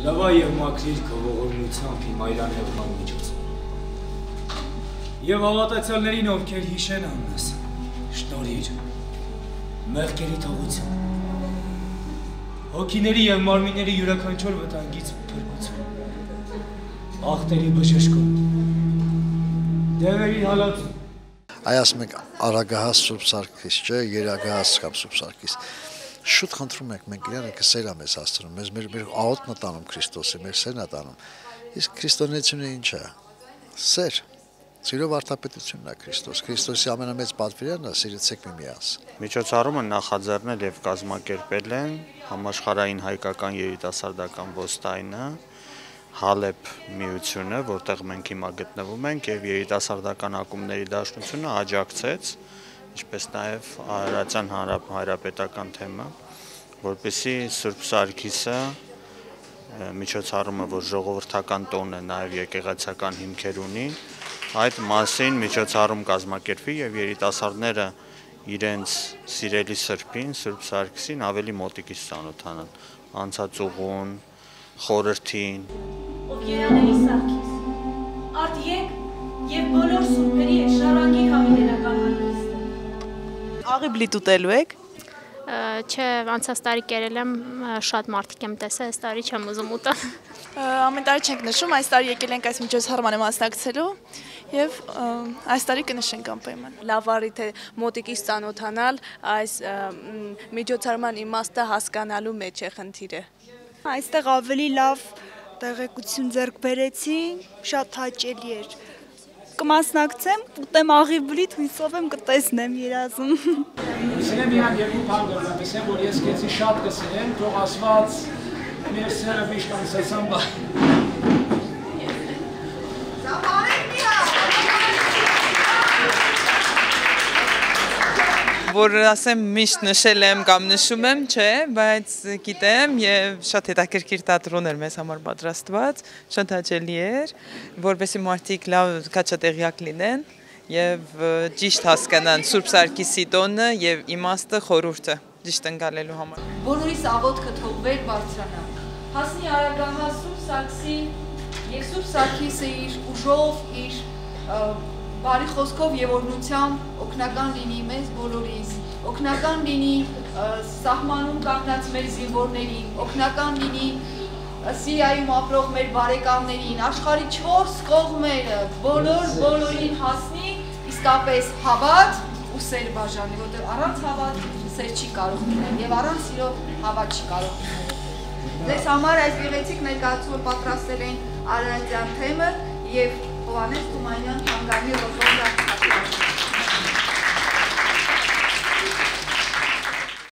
Լավա եւ մաքրիր քո ողորմությամբ իմ այլանեղման միջոցով։ Եվ հավատացյալներին, ովքեր հիշեն աննս, շնորհիր մեղքերի թողություն։ Հոգիների եւ մարմինների յուրաքանչյուր վտանգից փրկություն։ Ախտերի բժշկում։ Դևերի հալածում։ Այ ասում ենք արագահաս Սուրբ Սարգիս, չէ, երագահաս կամ Սուրբ Սարգիս շուտ խնդրում ենք մենք իրանը կսերա մեզ հասցնում մեզ մեր մեր աղոթն տանում Քրիստոսի մեր սերն տանում իսկ քրիստոնեությունը ինչ է սեր Սիրով արտապետությունն է Քրիստոս Քրիստոսի ամենամեծ պատվիրանն է սիրեցեք միմյանց Միջոցառումը նախաձեռնել եւ կազմակերպել են համաշխարհային հայկական երիտասարդական ոստայնը Հալեբ միությունը, որտեղ մենք հիմա գտնվում ենք եւ երիտասարդական ակումբների դաշնությունը աջակցեց ինչպես նաև Արարատյան հանրապետական թեմա, որպեսի Սուրբ Սարգիսը միջոցառումը, որ ժողովրդական տոն է, նաև եկեղեցական հիմքեր ունի, այդ մասին միջոցառում կազմակերպվի եւ երիտասարդները իրենց սիրելի սրբին, Սուրբ Սարգսին ավելի մոտիկից ծանոթանան, անցած ուղուն, խորհրդին։ Ով երանելի Սարգիս, արդ եկ եւ բոլոր սուրբերի հավիտենական հանդես Աղի բլիթ ուտելու եք։ Չէ, անցած տարի կերել եմ, շատ մարդիկ եմ տեսել, այս տարի չեմ ուզում ուտել։ Ամեն տարի չենք նշում, այս տարի եկել ենք այս միջոցառմանը մասնակցելու եւ այս տարի կնշենք անպայման։ Լավ առիթ է մոտիկից ծանոթանալ այս միջոցառման իմաստը հասկանալու մեջ է խնդիրը։ Այստեղ ավելի լավ տեղեկություն ձեռք բերեցի, շատ հաճելի էր կմասնակցեմ, ուտեմ աղի բլիթ, հույսով եմ կտեսնեմ երազում։ Սիրեմ իրանք երկու բան ասեմ, որ ես քեզի շատ կսիրեմ, թող ասված մեր սերը միշտ անսասան բա։ որ ասեմ միշտ նշել եմ կամ նշում եմ, չէ, բայց գիտեմ եւ շատ հետաքրքիր թատրոն էր մեզ համար պատրաստված, շատ հաճելի էր, որովհետեւ մարդիկ լավ քաչատեղյակ լինեն եւ ճիշտ հասկանան Սուրբ Սարգիսի տոնը եւ իմաստը խորուրդը ճիշտ ընկալելու համար։ Բոլորիս աղոթքը թող վեր բարձրանա։ Հասնի արագահաս Սուրբ Սարգսի եւ Սուրբ Սարգիսը իր ուժով, իր բարի խոսքով եւ օրնությամբ օգնական լինի մեզ բոլորիս, օգնական լինի սահմանում կանգնած մեր զինվորներին, օգնական լինի Սիրիայում ապրող մեր բարեկամներին, աշխարի 4 կողմերը, բոլոր բոլորին հասնի իսկապես հավատ ու սեր բաժանի, որտեղ առանց հավատ սեր չի կարող լինել եւ առանց սիրո հավատ չի կարող լինել։ Ձեզ համար այս գեղեցիկ ներկայացումը պատրաստել են Արարատյան թեմը եւ Հովանես Թումանյան հանգարի ռոզոզա